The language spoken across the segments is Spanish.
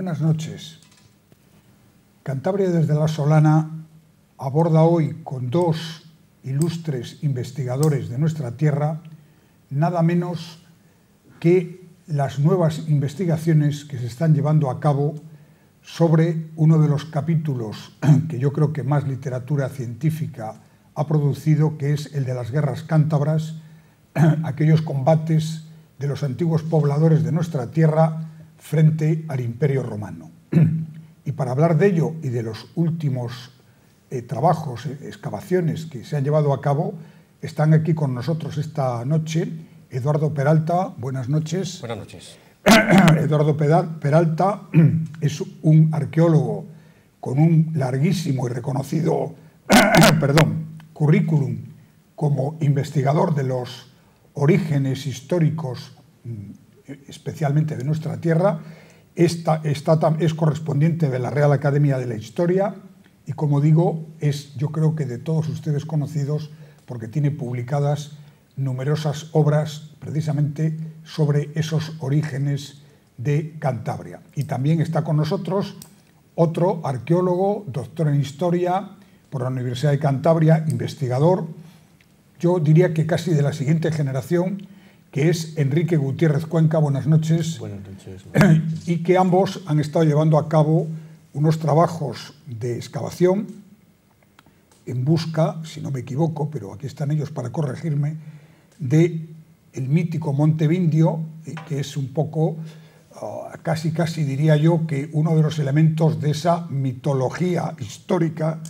Buenas noches. Cantabria desde la Solana aborda hoy con dos ilustres investigadores de nuestra tierra nada menos que las nuevas investigaciones que se están llevando a cabo sobre uno de los capítulos que yo creo que más literatura científica ha producido, que es el de las guerras cántabras, aquellos combates de los antiguos pobladores de nuestra tierra frente al Imperio Romano. Y para hablar de ello y de los últimos eh, trabajos, eh, excavaciones que se han llevado a cabo, están aquí con nosotros esta noche Eduardo Peralta. Buenas noches. Buenas noches. Eduardo Peralta es un arqueólogo con un larguísimo y reconocido perdón, currículum como investigador de los orígenes históricos, mm, especialmente de nuestra tierra, esta, es correspondiente de la Real Academia de la Historia y, como digo, es yo creo que de todos ustedes conocidos porque tiene publicadas numerosas obras precisamente sobre esos orígenes de Cantabria. Y también está con nosotros otro arqueólogo, doctor en historia por la Universidad de Cantabria, investigador, yo diría que casi de la siguiente generación, que es Enrique Gutiérrez Cuenca. Buenas noches. Buenas noches. Y que ambos han estado llevando a cabo unos trabajos de excavación en busca, si no me equivoco, pero aquí están ellos para corregirme, de el mítico Monte Vindio, eh, que es un poco, ah, casi casi diría yo, que uno de los elementos de esa mitología histórica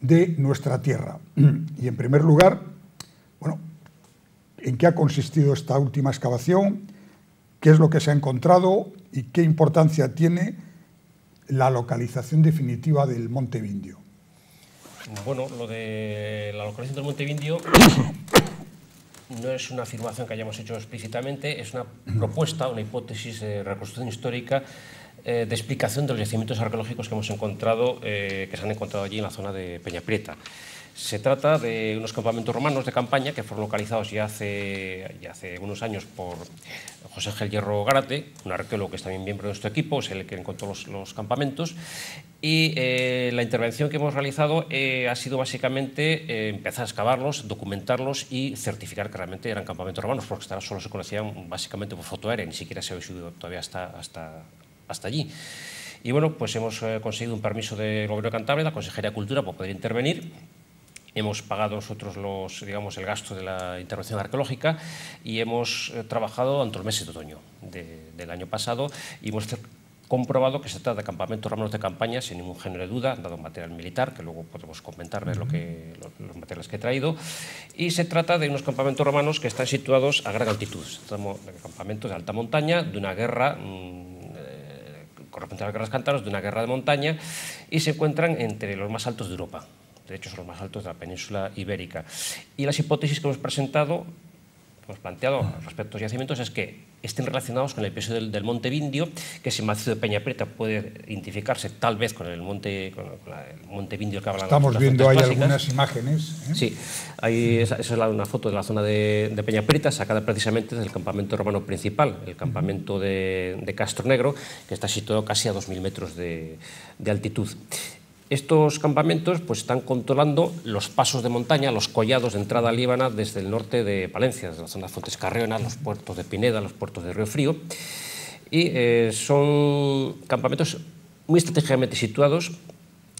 de nuestra tierra. Y en primer lugar, ¿en qué ha consistido esta última excavación? ¿Qué es lo que se ha encontrado y qué importancia tiene la localización definitiva del Monte Vindio? Bueno, lo de la localización del Monte Vindio no es una afirmación que hayamos hecho explícitamente, es una propuesta, una hipótesis de reconstrucción histórica eh, de explicación de los yacimientos arqueológicos que hemos encontrado, eh, que se han encontrado allí en la zona de Peña Prieta. Se trata de unos campamentos romanos de campaña que fueron localizados ya hace, ya unos años por José Gel Hierro Garate, un arqueólogo que es también miembro de nuestro equipo, es el que encontró los, campamentos. Y eh, la intervención que hemos realizado eh, ha sido básicamente eh, empezar a excavarlos, documentarlos y certificar que realmente eran campamentos romanos, porque hasta ahora solo se conocían básicamente por foto aérea, ni siquiera se había subido todavía hasta allí. Y bueno, pues hemos conseguido un permiso del Gobierno de Cantabria, la Consejería de Cultura, para poder intervenir hemos pagado nosotros los, digamos, el gasto de la intervención arqueológica y hemos eh, trabajado durante los meses de otoño del año pasado y hemos comprobado que se trata de campamentos romanos de campaña sin ningún género de duda, dado material militar, que luego podemos comentar, ver lo que, los materiales que he traído, y se trata de unos campamentos romanos que están situados a gran altitud, estamos campamentos de alta montaña, de una guerra, mm, eh, correspondiente a las guerras cántaros, de una guerra de montaña, y se encuentran entre los más altos de Europa de hecho son los más altos de la península ibérica. Y las hipótesis que hemos presentado, hemos planteado respecto a los yacimientos, es que estén relacionados con el peso del, monte Vindio, que ese macizo de Peña Preta puede identificarse tal vez con el monte, con el monte Vindio que hablan Estamos viendo ahí algunas imágenes. ¿eh? Sí, ahí, esa, es una foto de la zona de, Peña Preta, sacada precisamente del campamento romano principal, el campamento de, Castro Negro, que está situado casi a 2.000 metros de, de altitud. Estos campamentos pues, están controlando los pasos de montaña, los collados de entrada Líbana desde el norte de Palencia, desde la zona de Fontes Carreona, los puertos de Pineda, los puertos de Río Frío. Y eh, son campamentos muy estratégicamente situados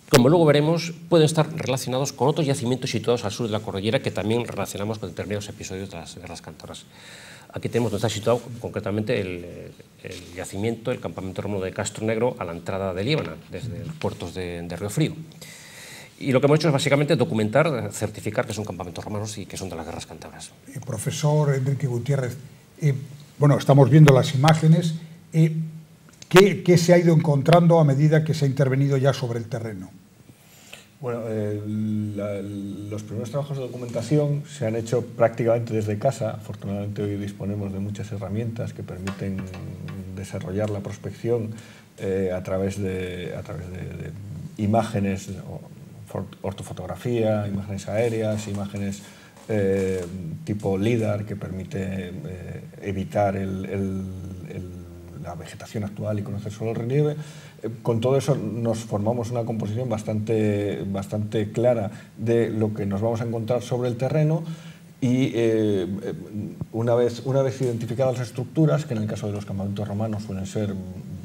como luego veremos, pueden estar relacionados con otros yacimientos situados al sur de la cordillera que también relacionamos con determinados episodios de las guerras cantoras. Aquí tenemos donde está situado concretamente el, yacimiento, el campamento romano de Castro Negro a la entrada de Líbana, desde los puertos de, Río Frío. Y lo que hemos hecho es básicamente documentar, certificar que son campamentos romanos y que son de las guerras cántabras. Eh, profesor Enrique Gutiérrez, eh, bueno, estamos viendo las imágenes. Eh, ¿qué, se ha ido encontrando a medida que se ha intervenido ya sobre el terreno? Bueno, eh, los primeros trabajos de documentación se han hecho prácticamente desde casa. Afortunadamente hoy disponemos de muchas herramientas que permiten desarrollar la prospección eh, a través de, a través de, imágenes, ortofotografía, imágenes aéreas, imágenes eh, tipo LIDAR que permite evitar la vegetación actual y conocer solo el relieve. Con todo eso nos formamos una composición bastante, bastante clara de lo que nos vamos a encontrar sobre el terreno y eh, una, vez, una vez identificadas las estructuras, que en el caso de los campamentos romanos suelen ser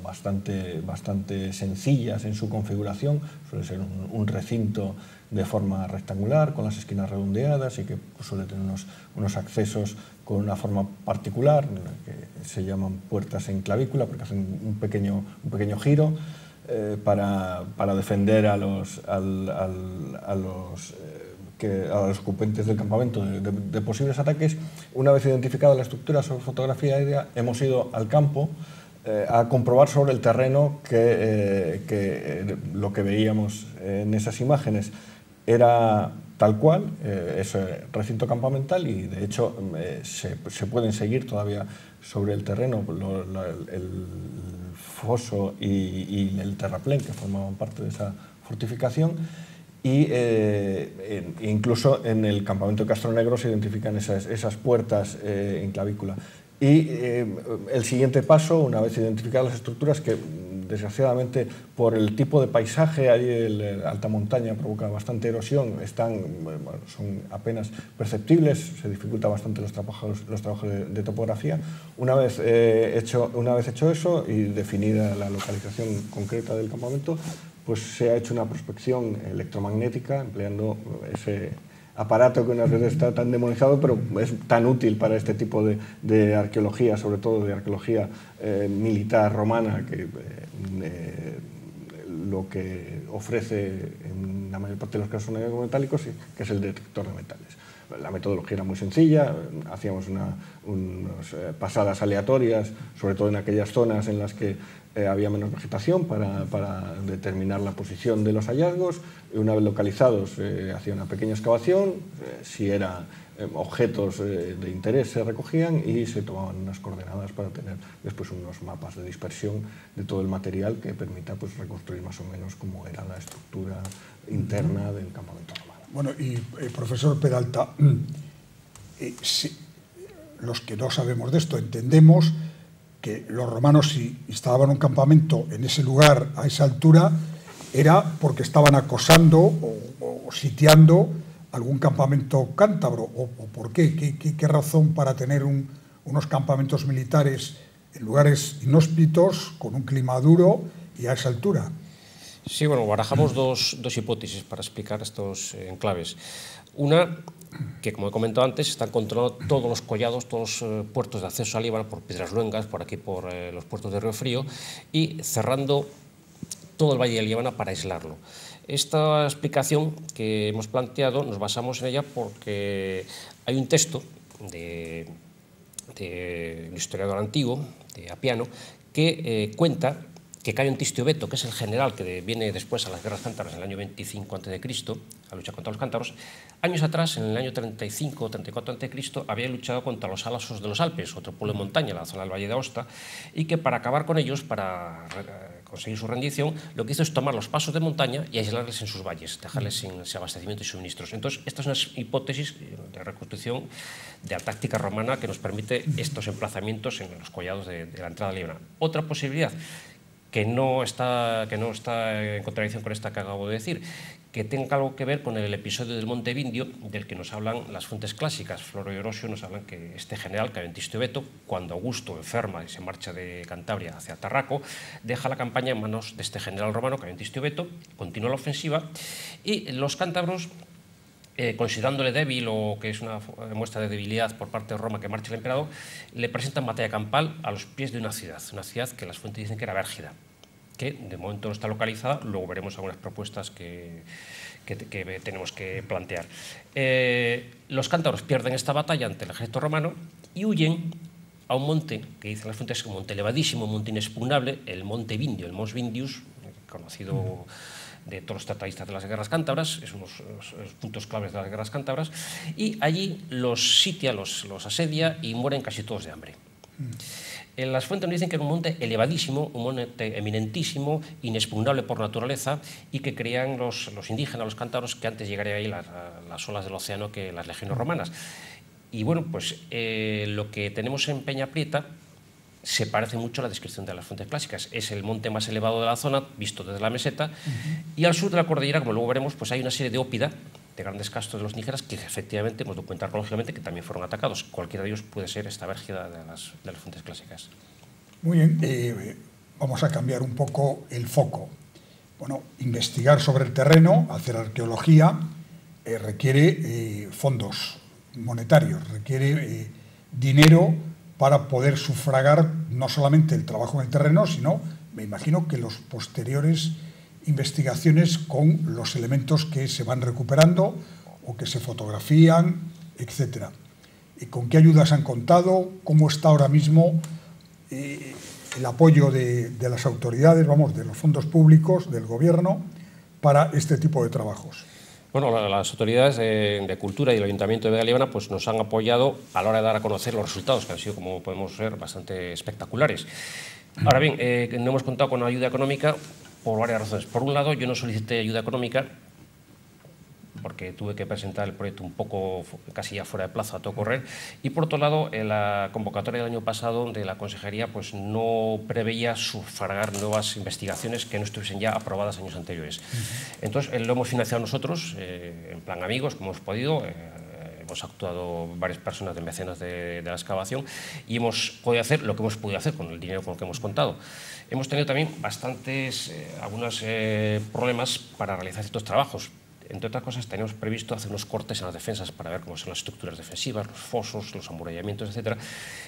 bastante, bastante sencillas en su configuración, suele ser un, recinto de forma rectangular, con las esquinas redondeadas y que suele tener unos, unos accesos con una forma particular, que se llaman puertas en clavícula, porque hacen un pequeño, un pequeño giro eh, para, para, defender a los, a los eh, a los ocupantes del campamento de, posibles ataques. Una vez identificada la estructura sobre fotografía aérea, hemos ido al campo eh, a comprobar sobre el terreno que, que lo que veíamos en esas imágenes era tal cual, ese recinto campamental y de hecho se, se, pueden seguir todavía sobre el terreno el foso y, el terraplén que formaban parte de esa fortificación y eh, incluso en el campamento de Castro Negro se identifican esas, esas puertas eh, en clavícula. Y eh, el siguiente paso, una vez identificadas las estructuras, que desgraciadamente por el tipo de paisaje, ahí el, alta montaña provoca bastante erosión, están, son apenas perceptibles, se dificulta bastante los trabajos, los trabajos de, topografía. Una vez, hecho, una vez hecho eso y definida la localización concreta del campamento, pues se ha hecho una prospección electromagnética empleando ese aparato que unas veces está tan demonizado, pero es tan útil para este tipo de, arqueología, sobre todo de arqueología eh, militar romana, que eh, eh, lo que ofrece en la mayor parte de los casos metálicos, que es el detector de metales. La metodología era muy sencilla, hacíamos unas pasadas aleatorias, sobre todo en aquellas zonas en las que eh, había menos vegetación para, para, determinar la posición de los hallazgos. Y una vez localizados, eh, hacía una pequeña excavación, eh, si eran objetos de interés se recogían y se tomaban unas coordenadas para tener después unos mapas de dispersión de todo el material que permita pues, reconstruir más o menos cómo era la estructura interna del campamento romano. Bueno, y profesor Peralta, si, los que no sabemos de esto entendemos que los romanos si instalaban un campamento en ese lugar a esa altura era porque estaban acosando o, sitiando algún campamento cántabro o, por qué? qué, razón para tener unos campamentos militares en lugares inhóspitos con un clima duro y a esa altura. Sí, bueno, barajamos dos, dos hipótesis para explicar estos enclaves. Una que como he comentado antes, están controlando todos los collados, todos los eh, puertos de acceso a Líbano por Piedras Luengas, por aquí por eh, los puertos de Río Frío, y cerrando todo el Valle de Líbano para aislarlo. Esta explicación que hemos planteado nos basamos en ella porque hay un texto de, de un historiador antiguo, de Apiano, que eh, cuenta que Cayo Antistio Beto, que es el general que viene después a las guerras cántabras en el año 25 a.C., a luchar contra los cántabros, años atrás, en el año 35 o 34 a.C., había luchado contra los alasos de los Alpes, otro pueblo de montaña, la zona del Valle de Aosta, y que para acabar con ellos, para conseguir su rendición, lo que hizo es tomar los pasos de montaña y aislarles en sus valles, dejarles sin, abastecimiento y suministros. Entonces, esta es una hipótesis de reconstrucción de la táctica romana que nos permite estos emplazamientos en los collados de, de la entrada libre. Otra posibilidad que no, está, que no está en contradicción con esta que acabo de decir, que tenga algo que ver con el episodio del Monte Vindio, del que nos hablan las fuentes clásicas. Floro y Orosio nos hablan que este general, Caventistio Beto, cuando Augusto enferma y se marcha de Cantabria hacia Tarraco, deja la campaña en manos de este general romano, Caventistio Beto, continúa la ofensiva y los cántabros eh, considerándole débil o que es una muestra de debilidad por parte de Roma que marcha el emperador, le presentan batalla campal a los pies de una ciudad, una ciudad que las fuentes dicen que era Bérgida, que de momento no está localizada, luego veremos algunas propuestas que, tenemos que plantear. Eh, los cántabros pierden esta batalla ante el ejército romano y huyen a un monte, que dicen las fuentes, un monte elevadísimo, un monte inexpugnable, el monte Vindio, el Mons Vindius, conocido de todos los tratadistas de las guerras cántabras, es unos, puntos claves de las guerras cántabras, y allí los sitia, los, los asedia y mueren casi todos de hambre. En las fuentes nos dicen que era un monte elevadísimo, un monte eminentísimo, inexpugnable por naturaleza, y que creían los, los indígenas, los cántabros, que antes llegarían ahí las, las, olas del océano que las legiones romanas. Y bueno, pues eh, lo que tenemos en Peña Prieta se parece mucho a la descripción de las fuentes clásicas. Es el monte más elevado de la zona, visto desde la meseta, y al sur de la cordillera, como luego veremos, pues hay una serie de ópida, de grandes castros de los nígeras, que efectivamente hemos documentado arqueológicamente que también fueron atacados. Cualquiera de ellos puede ser esta vergida de las, de las fuentes clásicas. Muy bien, eh, vamos a cambiar un poco el foco. Bueno, investigar sobre el terreno, hacer arqueología, eh, requiere eh, fondos monetarios, requiere dinero para poder sufragar no solamente el trabajo en el terreno, sino, me imagino, que los posteriores investigaciones con los elementos que se van recuperando o que se fotografían, etc. ¿Y ¿Con qué ayudas han contado? ¿Cómo está ahora mismo eh, el apoyo de, de las autoridades, vamos, de los fondos públicos, del gobierno, para este tipo de trabajos? Bueno, las autoridades de, cultura y el Ayuntamiento de Vega Líbana pues, nos han apoyado a la hora de dar a conocer los resultados, que han sido, como podemos ver, bastante espectaculares. Ahora bien, eh, no hemos contado con ayuda económica por varias razones. Por un lado, yo no solicité ayuda económica porque tuve que presentar el proyecto un poco casi ya fuera de plazo a todo correr. Y por otro lado, en la convocatoria del año pasado de la Consejería pues no preveía sufragar nuevas investigaciones que no estuviesen ya aprobadas años anteriores. Entonces, eh, lo hemos financiado nosotros, eh, en plan amigos, como hemos podido. Eh, hemos actuado varias personas de mecenas de, de, la excavación y hemos podido hacer lo que hemos podido hacer con el dinero con el que hemos contado. Hemos tenido también bastantes, algunos problemas para realizar estos trabajos, entre otras cosas, tenemos previsto hacer unos cortes en las defensas para ver cómo son las estructuras defensivas, los fosos, los amurallamientos, etc.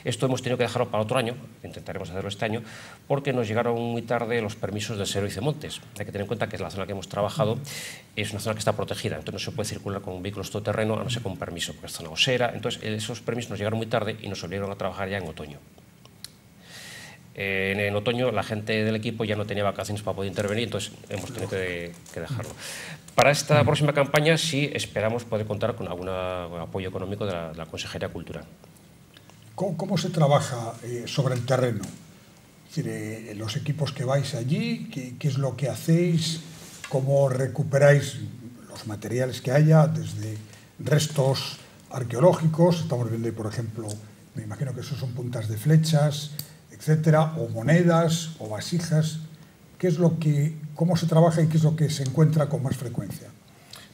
Esto hemos tenido que dejarlo para otro año, intentaremos hacerlo este año, porque nos llegaron muy tarde los permisos del Servicio de Montes. Hay que tener en cuenta que la zona que hemos trabajado es una zona que está protegida, entonces no se puede circular con vehículos todoterreno a no ser con permiso, porque es zona osera. Entonces, esos permisos nos llegaron muy tarde y nos obligaron a trabajar ya en otoño. Eh, en, otoño la gente del equipo ya no tenía vacaciones para poder intervenir, entonces hemos tenido que, dejarlo. Para esta próxima campaña sí esperamos poder contar con algún apoyo económico de la, Consejería de Cultura. ¿Cómo, se trabaja eh, sobre el terreno? Es decir, eh, los equipos que vais allí, ¿qué, ¿qué, es lo que hacéis? ¿Cómo recuperáis los materiales que haya, desde restos arqueológicos? Estamos viendo ahí, por ejemplo, me imagino que esos son puntas de flechas, etcétera, o monedas o vasijas. ¿Qué es lo que, ¿Cómo se trabaja y qué es lo que se encuentra con más frecuencia?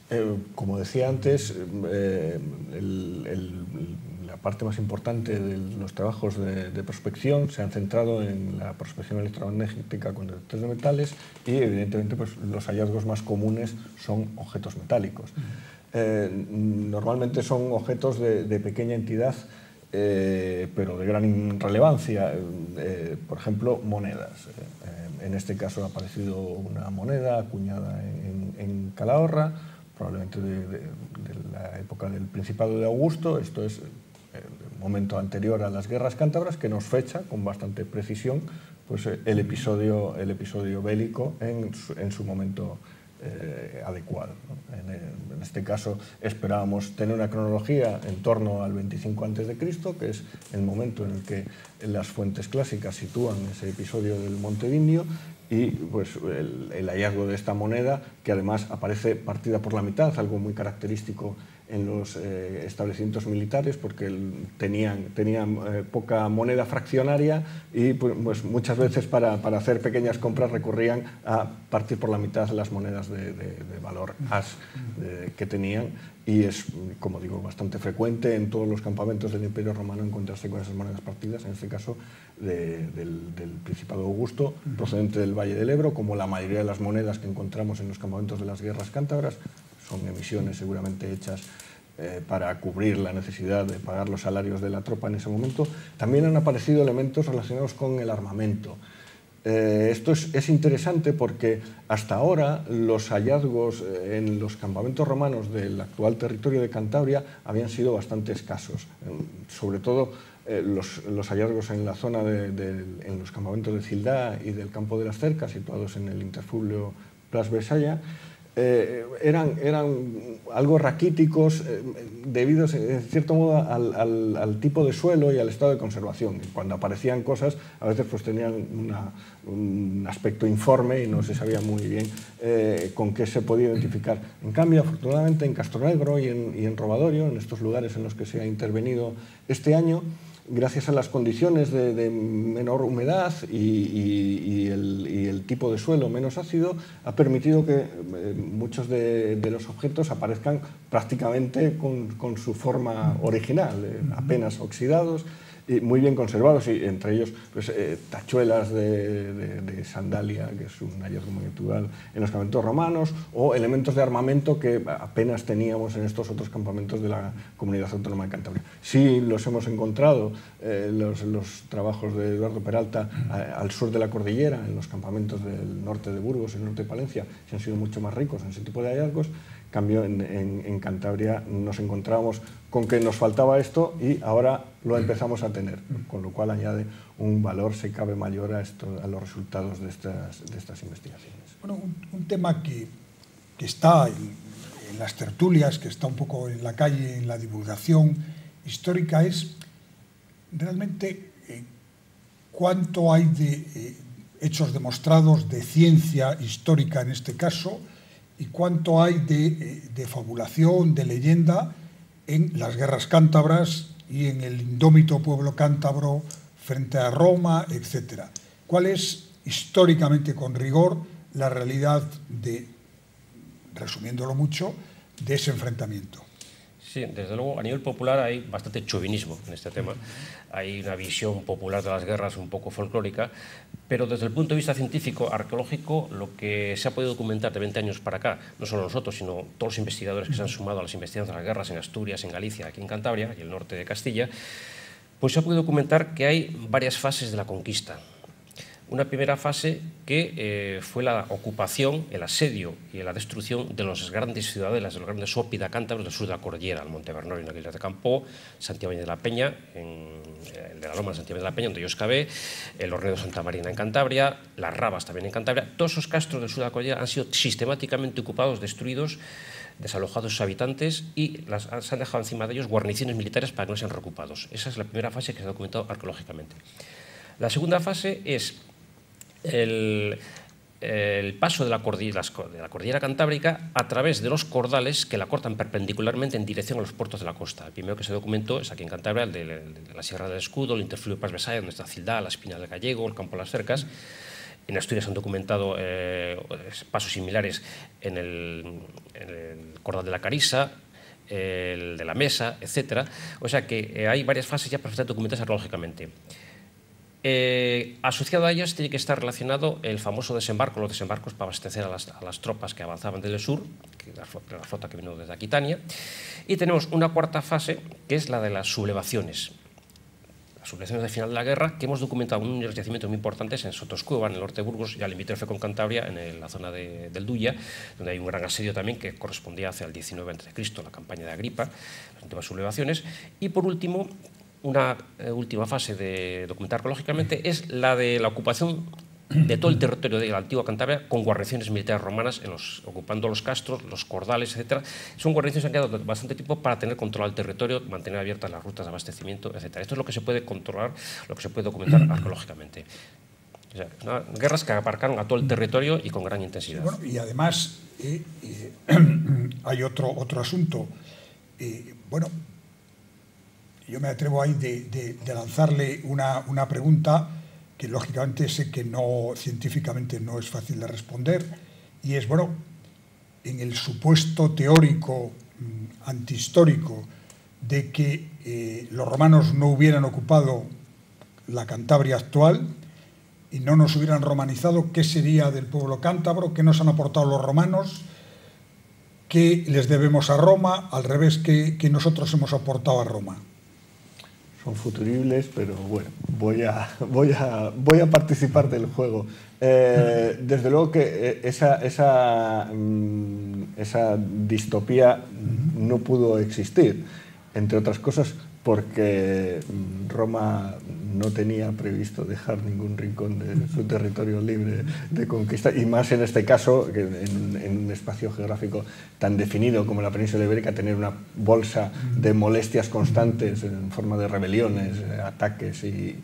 Eh, como decía antes, eh, la parte más importante de los trabajos de, prospección se han centrado en la prospección electromagnética con detectores de metales y evidentemente pues, los hallazgos más comunes son objetos metálicos. Eh, normalmente son objetos de, de pequeña entidad eh, pero de gran relevancia. Eh, por ejemplo, monedas. Eh, en este caso ha aparecido una moneda acuñada en, Calahorra, probablemente de, la época del Principado de Augusto. Esto es el momento anterior a las guerras cántabras, que nos fecha con bastante precisión pues, el, episodio, el episodio bélico en en su momento eh, adecuado. En, este caso esperábamos tener una cronología en torno al 25 a.C., que es el momento en el que las fuentes clásicas sitúan ese episodio del Monte Vindio y pues, el hallazgo de esta moneda, que además aparece partida por la mitad, algo muy característico en los eh, establecimientos militares porque tenían, tenían eh, poca moneda fraccionaria y pues, pues muchas veces para, para, hacer pequeñas compras recurrían a partir por la mitad las monedas de, de, de valor as de, que tenían. Y es, como digo, bastante frecuente en todos los campamentos del Imperio Romano encontrarse con esas monedas partidas, en este caso de, del, del, Principado Augusto, procedente del Valle del Ebro, como la mayoría de las monedas que encontramos en los campamentos de las guerras cántabras, son emisiones seguramente hechas eh, para cubrir la necesidad de pagar los salarios de la tropa en ese momento, también han aparecido elementos relacionados con el armamento. Eh, esto es, es, interesante porque hasta ahora los hallazgos eh, en los campamentos romanos del actual territorio de Cantabria habían sido bastante escasos, sobre todo eh, los, los, hallazgos en la zona de, de, en los campamentos de Cildá y del campo de las Cercas, situados en el interfulio Plas Besaya, eh, eran, eran algo raquíticos eh, debidos, en cierto modo, al, al, tipo de suelo y al estado de conservación. Cuando aparecían cosas, a veces pues, tenían una, un aspecto informe y no se sabía muy bien eh, con qué se podía identificar. En cambio, afortunadamente, en Castronegro y en, y en Robadorio, en estos lugares en los que se ha intervenido este año, gracias a las condiciones de, menor humedad y, el, tipo de suelo menos ácido, ha permitido que eh, muchos de, los objetos aparezcan prácticamente con, su forma original, eh, apenas oxidados y muy bien conservados, y entre ellos pues, eh, tachuelas de, sandalia, que es un hallazgo muy natural en los campamentos romanos, o elementos de armamento que apenas teníamos en estos otros campamentos de la Comunidad Autónoma de Cantabria. Sí los hemos encontrado, eh, los, trabajos de Eduardo Peralta al sur de la cordillera, en los campamentos del norte de Burgos y norte de Palencia, que han sido mucho más ricos en ese tipo de hallazgos, cambio en, Cantabria nos encontramos con que nos faltaba esto y ahora lo empezamos a tener, con lo cual añade un valor, se cabe mayor a, esto, a los resultados de estas, de estas investigaciones. Bueno, un, tema que, que está en, las tertulias, que está un poco en la calle, en la divulgación histórica, es realmente eh, cuánto hay de eh, hechos demostrados de ciencia histórica en este caso, y cuánto hay de, de, fabulación, de leyenda en las guerras cántabras y en el indómito pueblo cántabro frente a Roma, etc. ¿Cuál es históricamente, con rigor, la realidad de, resumiéndolo mucho, de ese enfrentamiento? Desde luego, a nivel popular hay bastante chauvinismo en este tema. Hay una visión popular de las guerras un poco folclórica, pero desde el punto de vista científico, arqueológico, lo que se ha podido documentar de 20 años para acá, no solo nosotros, sino todos los investigadores que se han sumado a las investigaciones de las guerras en Asturias, en Galicia, aquí en Cantabria y el norte de Castilla, pues se ha podido documentar que hay varias fases de la conquista. Una primera fase que eh, fue la ocupación, el asedio y la destrucción de las grandes ciudades, de los grandes ópida cántabros del sur de la cordillera, el Monte Bernard en Aguilar de Campo, Santiago de la Peña, eh, el de la Loma de Santiago de la Peña, donde yo excavé, el Horneo Santa Marina en Cantabria, las Rabas también en Cantabria. Todos esos castros del sur de la cordillera han sido sistemáticamente ocupados, destruidos, desalojados sus habitantes y se han dejado encima de ellos guarniciones militares para que no sean reocupados. Esa es la primera fase que se ha documentado arqueológicamente. La segunda fase es el, paso de la, cordillera, de la, cordillera, cantábrica a través de los cordales que la cortan perpendicularmente en dirección a los puertos de la costa. El primero que se documentó es aquí en Cantabria, el de, la Sierra del Escudo, el interfluyo Paz donde está Cildá, la Espina del Gallego, el Campo de las Cercas. En Asturias se han documentado eh, pasos similares en el, cordal de la Carisa, el de la Mesa, etc. O sea que eh, hay varias fases ya perfectamente documentadas arqueológicamente. Eh, asociado a ellas tiene que estar relacionado el famoso desembarco, los desembarcos para abastecer a las, tropas que avanzaban desde el sur, que la, flota que vino desde Aquitania. Y tenemos una cuarta fase, que es la de las sublevaciones. Las sublevaciones de final de la guerra, que hemos documentado un yacimientos muy importantes en Sotoscueva, en el norte de Burgos, y al limítrofe con Cantabria, en la zona del Duya, donde hay un gran asedio también que correspondía hacia el 19 a.C., la campaña de Agripa, las últimas sublevaciones. Y por último, una eh, última fase de documentar arqueológicamente es la de la ocupación de todo el territorio de la antigua Cantabria con guarniciones militares romanas en los, ocupando los castros, los cordales, etc. Son guarniciones que han quedado bastante tiempo para tener control del territorio, mantener abiertas las rutas de abastecimiento, etc. Esto es lo que se puede controlar, lo que se puede documentar arqueológicamente. guerras que aparcaron a todo el territorio y con gran intensidad. y además eh, eh, hay otro, otro asunto. bueno, yo me atrevo ahí de, lanzarle una, pregunta que lógicamente sé que no científicamente no es fácil de responder, y es, bueno, en el supuesto teórico mm, antihistórico de que eh, los romanos no hubieran ocupado la Cantabria actual y no nos hubieran romanizado, ¿qué sería del pueblo cántabro? ¿Qué nos han aportado los romanos? ¿Qué les debemos a Roma? Al revés, ¿qué, qué nosotros hemos aportado a Roma? Son futuribles, pero bueno, voy a, voy a, voy a participar del juego. Eh, desde luego que eh, esa, esa, mm, esa distopía no pudo existir, entre otras cosas porque Roma no tenía previsto dejar ningún rincón de su territorio libre de conquista, y más en este caso, en, un espacio geográfico tan definido como la península ibérica, tener una bolsa de molestias constantes en forma de rebeliones, ataques y,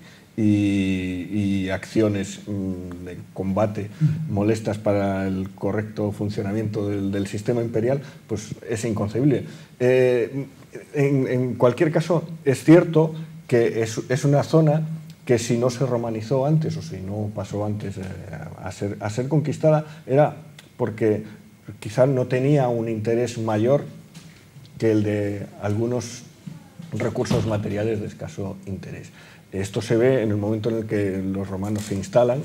acciones mm, de combate molestas para el correcto funcionamiento del, sistema imperial, pues es inconcebible. Eh, en, cualquier caso, es cierto que es, una zona que si no se romanizó antes o si no pasó antes eh, a, ser, a ser conquistada, era porque quizás no tenía un interés mayor que el de algunos recursos materiales de escaso interés. Esto se ve en el momento en el que los romanos se instalan, ¿eh?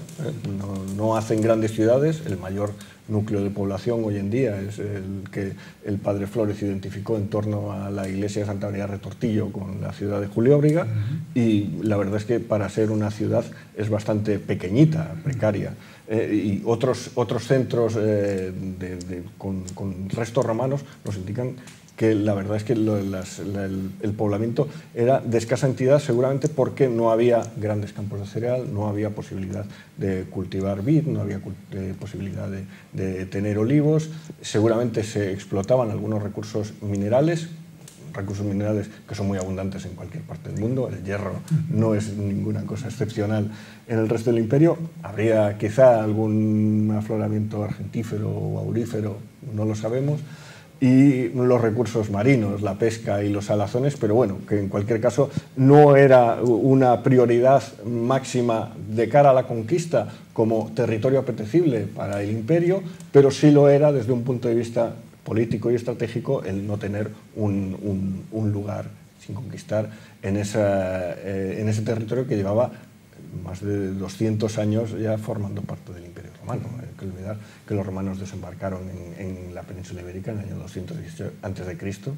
no, hacen grandes ciudades, el mayor núcleo de población hoy en día es el que el padre Flores identificó en torno a la iglesia de Santa María Retortillo con la ciudad de Julióbriga y la verdad es que para ser una ciudad es bastante pequeñita, precaria. Eh, y otros, otros centros eh, con, con restos romanos nos indican que la verdad es que el, poblamiento era de escasa entidad seguramente porque no había grandes campos de cereal, no había posibilidad de cultivar vid, no había eh, posibilidad de, tener olivos, seguramente se explotaban algunos recursos minerales, recursos minerales que son muy abundantes en cualquier parte del mundo, el hierro no es ninguna cosa excepcional en el resto del imperio, habría quizá algún afloramiento argentífero o aurífero, no lo sabemos, y los recursos marinos, la pesca y los salazones, pero bueno, que en cualquier caso no era una prioridad máxima de cara a la conquista como territorio apetecible para el imperio, pero sí lo era desde un punto de vista político y estratégico el no tener un, lugar sin conquistar en, esa, eh, en ese territorio que llevaba más de 200 años ya formando parte del imperio romano. Hay que olvidar que los romanos desembarcaron en, la península ibérica en el año 218 a.C.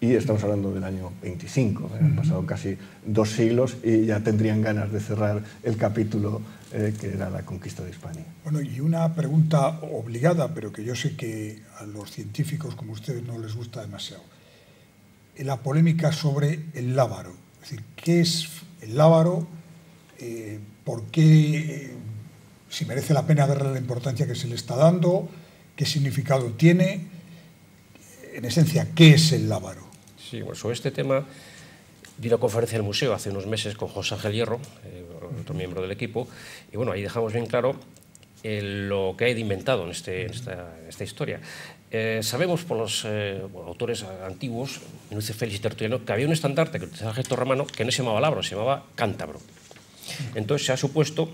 y estamos hablando del año 25. ¿eh? Han pasado casi dos siglos y ya tendrían ganas de cerrar el capítulo eh, que era la conquista de Hispania. Bueno, y una pregunta obligada, pero que yo sé que a los científicos como ustedes no les gusta demasiado. La polémica sobre el lábaro. Es decir, ¿qué es el lábaro? Eh, por qué, eh, si merece la pena darle la importancia que se le está dando, qué significado tiene, en esencia, ¿qué es el lábaro? Sí, bueno, sobre este tema di una conferencia en el museo hace unos meses con José Ángel Hierro, eh, otro miembro del equipo, y bueno, ahí dejamos bien claro lo que hay de inventado en, este, esta, historia. sabemos por los autores antiguos, Nuce Félix y Tertuliano, que había un estandarte que utilizaba el gesto romano que no se llamaba labro, se llamaba cántabro. Entonces se ha supuesto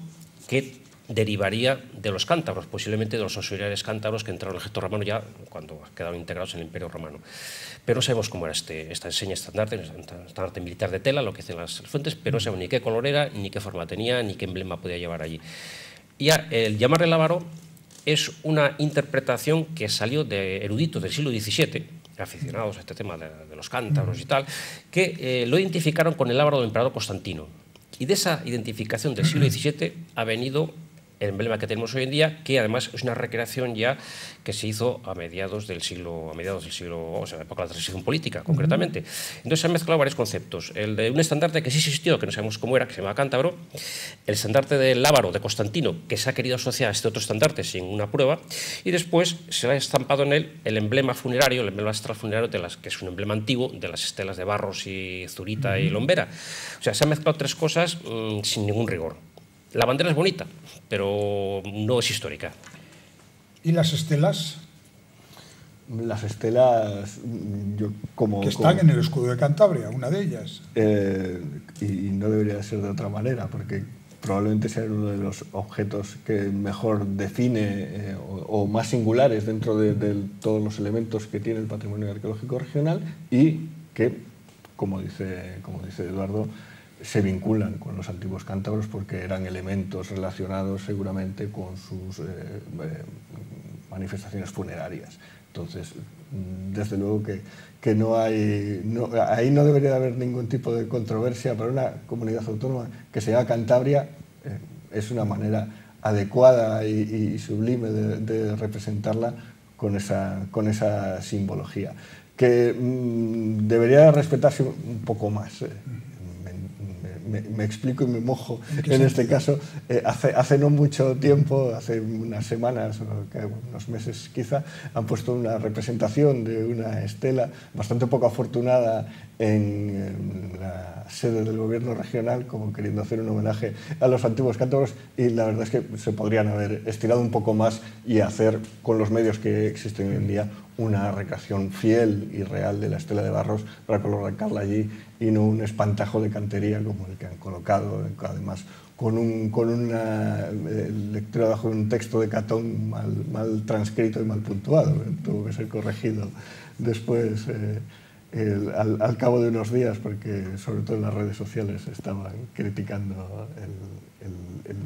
que derivaría de los cántabros, posiblemente de los auxiliares cántabros que entraron en el ejército romano ya cuando quedaron integrados en el imperio romano. Pero no sabemos cómo era este, esta enseña estandarte, estandarte militar de tela, lo que dicen las fuentes, pero no sabemos ni qué color era, ni qué forma tenía, ni qué emblema podía llevar allí. Y el llamarle lábaro es una interpretación que salió de eruditos del siglo XVII, aficionados a este tema de, los cántabros y tal, que eh, lo identificaron con el lábaro del emperador Constantino. Y de esa identificación del siglo XVII ha venido el emblema que tenemos hoy en día, que además es una recreación ya que se hizo a mediados del siglo, a mediados del siglo, o sea, la época de la transición política, concretamente. Entonces se han mezclado varios conceptos. El de un estandarte que sí existió, que no sabemos cómo era, que se llama Cántabro, el estandarte del Lábaro, de Constantino, que se ha querido asociar a este otro estandarte sin una prueba, y después se ha estampado en él el emblema funerario, el emblema astral funerario, de las, que es un emblema antiguo de las estelas de Barros y Zurita y Lombera. O sea, se han mezclado tres cosas mm, sin ningún rigor. La bandera es bonita, pero no es histórica. ¿Y las estelas? Las estelas, yo como... Que están en el escudo de Cantabria, una de ellas. Eh, y, no debería ser de otra manera, porque probablemente sea uno de los objetos que mejor define eh, o, más singulares dentro de, de, todos los elementos que tiene el patrimonio arqueológico regional y que, como dice, como dice Eduardo, se vinculan con los antiguos cántabros porque eran elementos relacionados seguramente con sus eh, eh, manifestaciones funerarias. Entonces, mm, desde luego que, que no hay, ahí no debería haber ningún tipo de controversia para una comunidad autónoma que se llama Cantabria, eh, es una manera adecuada y, sublime de, representarla con esa, con esa simbología, que mm, debería respetarse un poco más me, explico y me mojo en este caso. Eh, hace, hace no mucho tiempo, hace unas semanas, unos meses quizá, han puesto una representación de una estela bastante poco afortunada en, la sede del gobierno regional, como queriendo hacer un homenaje a los antiguos cántabros, y la verdad es que se podrían haber estirado un poco más y hacer, con los medios que existen hoy en día, una recreación fiel y real de la estela de Barros para colocarla allí y no un espantajo de cantería como el que han colocado, además con, un, con una eh, lectura bajo un texto de Catón mal, mal transcrito y mal puntuado. Tuvo que ser corregido después. Eh, al, cabo de unos días, porque sobre todo en las redes sociales estaban criticando el,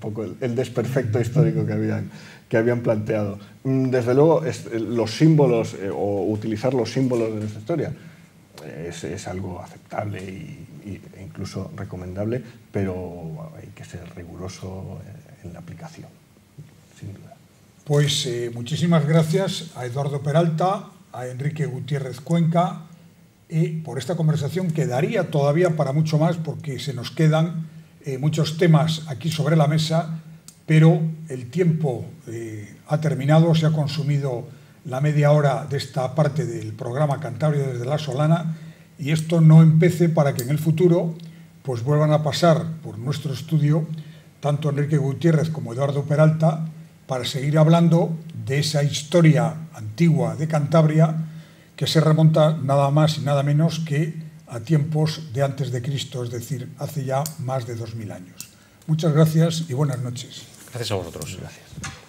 poco el, desperfecto histórico que habían, que habían planteado. Mm, desde luego, los símbolos eh, o utilizar los símbolos de nuestra historia es, algo aceptable e incluso recomendable, pero hay que ser riguroso en la aplicación, sin duda. Pues eh, muchísimas gracias a Eduardo Peralta, a Enrique Gutiérrez Cuenca y por esta conversación quedaría todavía para mucho más porque se nos quedan eh, muchos temas aquí sobre la mesa, pero el tiempo eh, ha terminado, se ha consumido la media hora de esta parte del programa Cantabria desde la Solana y esto no empece para que en el futuro pues vuelvan a pasar por nuestro estudio tanto Enrique Gutiérrez como Eduardo Peralta para seguir hablando de esa historia antigua de Cantabria que se remonta nada más y nada menos que a tiempos de antes de Cristo, es decir, hace ya más de 2000 años. Muchas gracias y buenas noches. Gracias a vosotros. Gracias.